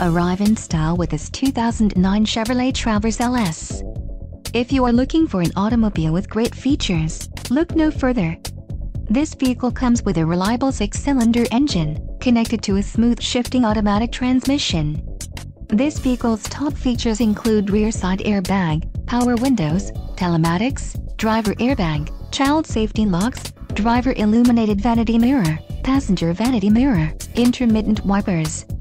Arrive in style with this 2009 Chevrolet Traverse LS. If you are looking for an automobile with great features, look no further. This vehicle comes with a reliable six-cylinder engine, connected to a smooth shifting automatic transmission. This vehicle's top features include rear side airbag, power windows, telematics, driver airbag, child safety locks, driver illuminated vanity mirror, passenger vanity mirror, intermittent wipers,